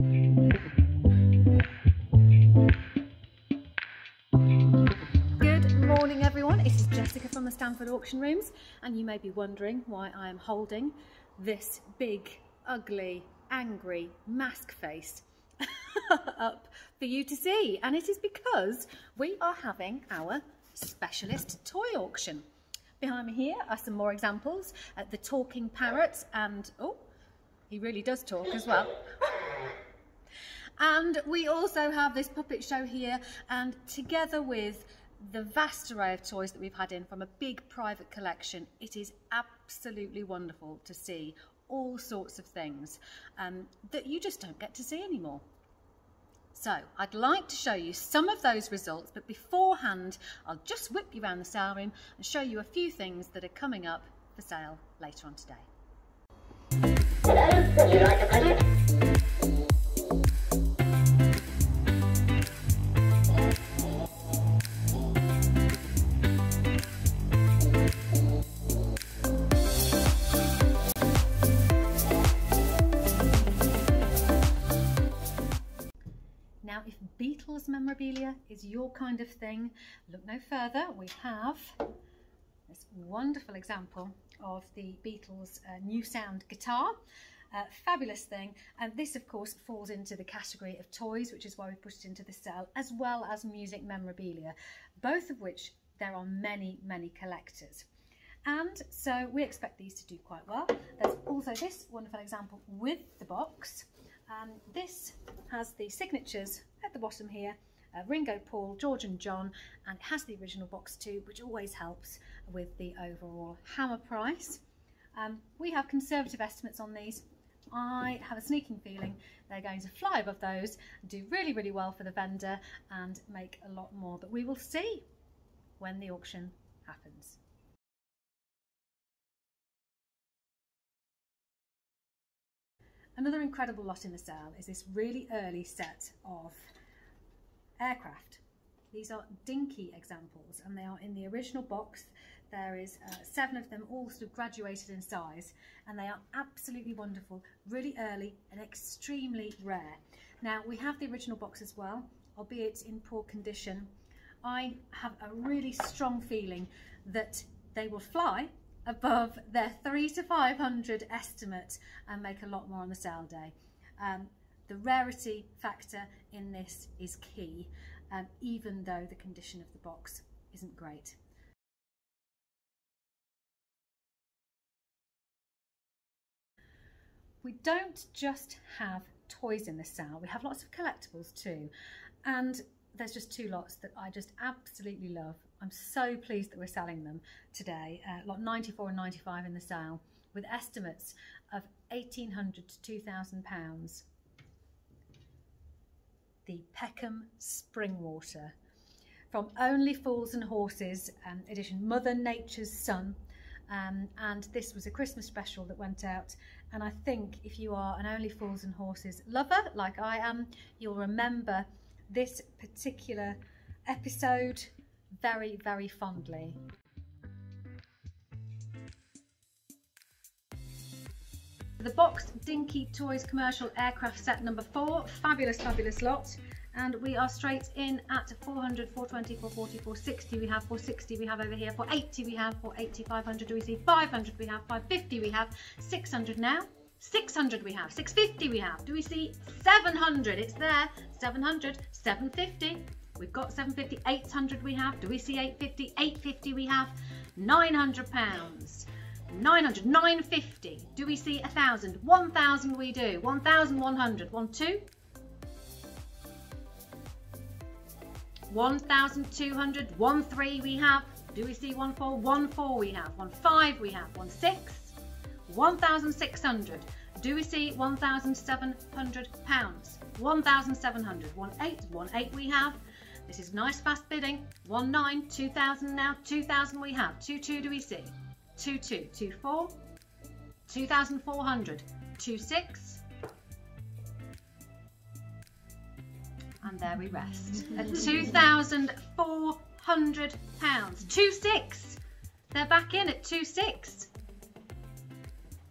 Good morning everyone, it is Jessica from the Stamford Auction Rooms and you may be wondering why I am holding this big, ugly, angry mask face up for you to see and it is because we are having our specialist toy auction. Behind me here are some more examples, the talking parrot and, oh, he really does talk as well. And we also have this puppet show here and together with the vast array of toys that we've had in from a big private collection, it is absolutely wonderful to see all sorts of things um, that you just don't get to see anymore. So I'd like to show you some of those results, but beforehand, I'll just whip you around the sale room and show you a few things that are coming up for sale later on today. Hello, would you like a present? Memorabilia is your kind of thing, look no further. We have this wonderful example of the Beatles uh, new sound guitar. Uh, fabulous thing. And this of course falls into the category of toys which is why we put it into the sale as well as music memorabilia both of which there are many many collectors. And so we expect these to do quite well. There's also this wonderful example with the box. Um, this has the signatures at the bottom here, uh, Ringo, Paul, George and John, and it has the original box too, which always helps with the overall hammer price. Um, we have conservative estimates on these. I have a sneaking feeling they're going to fly above those, do really, really well for the vendor and make a lot more, but we will see when the auction happens. Another incredible lot in the sale is this really early set of aircraft. These are dinky examples and they are in the original box. There is uh, seven of them all sort of graduated in size and they are absolutely wonderful, really early and extremely rare. Now we have the original box as well, albeit in poor condition. I have a really strong feeling that they will fly above their three to 500 estimate and make a lot more on the sale day. Um, the rarity factor in this is key, um, even though the condition of the box isn't great. We don't just have toys in the sale, we have lots of collectibles too. And there's just two lots that I just absolutely love. I'm so pleased that we're selling them today. Uh, lot 94 and 95 in the sale with estimates of 1800 to 2000 pounds. The Peckham Spring Water. From Only Fools and Horses um, edition Mother Nature's Son. Um, and this was a Christmas special that went out. And I think if you are an Only Fools and Horses lover like I am you'll remember this particular episode very, very fondly. The Box Dinky Toys Commercial Aircraft Set number four, fabulous, fabulous lot. And we are straight in at 400, 420, 440, 460 we have, 460 we have over here, 480 we have, 480, 500 do we see, 500 we have, 550 we have, 600 now, 600 we have, 650 we have, do we see 700, it's there, 700, 750, we've got 750, 800 we have, do we see 850, 850 we have, 900 pounds, 900, 950, do we see 1,000, 1,000 we do, 1,100, 1, 2, 1,200, 1, 3 we have, do we see 1, 4, 1, 4 we have, 1, 5 we have, 1, 6, 1,600, do we see 1,700 pounds, 1,700, 1, 8, 1, 8 we have, this is nice fast bidding. 1 9, 2,000 now, 2,000 we have. 2 2 do we see? 2 2, 2 4, 2,400, 2 6. And there we rest. At mm-hmm. 2,400 pounds. 2 6. They're back in at 2 6.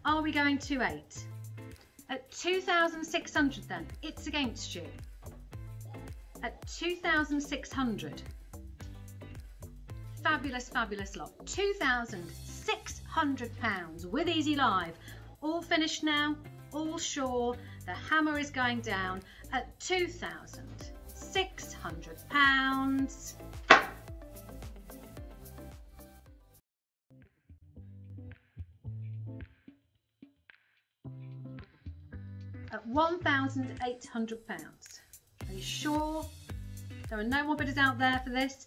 Are we going to 8? At 2,600 then, it's against you. At 2,600. Fabulous, fabulous lot. £2,600 with Easy Live. All finished now, all sure. The hammer is going down at £2,600. at £1,800. Are you sure? There are no more bidders out there for this.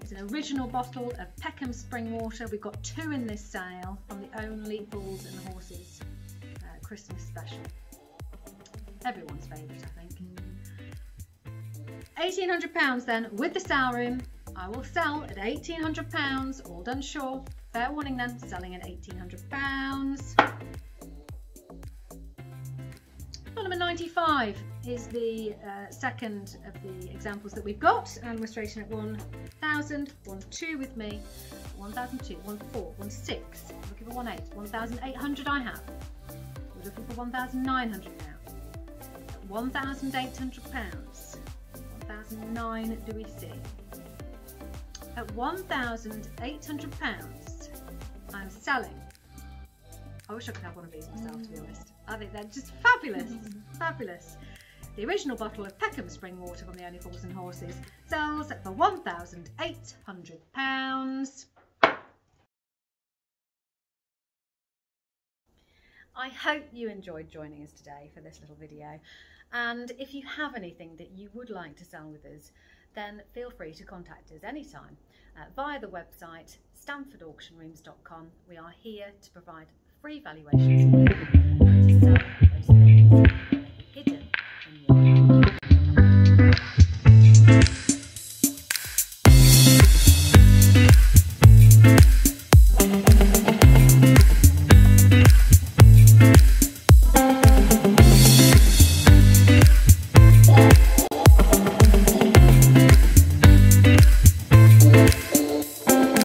It's an original bottle of Peckham Spring Water. We've got two in this sale from the Only Fools and Horses uh, Christmas special. Everyone's favourite, I think. £1,800 then with the sale room. I will sell at £1,800, all done sure. Fair warning then, selling at £1,800. Number 95 is the uh, second of the examples that we've got and we're straight in at 1000, 1, 2 with me, 1002, 1, 4, 1, 6, looking for 1, 8, 1800 I have, we're looking for 1900 now, 1800 pounds, 1009 do we see, at 1800 pounds I'm selling, I wish I could have one of these myself to be honest. I think they're just fabulous, fabulous. The original bottle of Peckham Spring Water from the Only Fools and Horses sells for £1,800. I hope you enjoyed joining us today for this little video. And if you have anything that you would like to sell with us, then feel free to contact us anytime uh, via the website stamfordauctionrooms.com. We are here to provide free valuations. To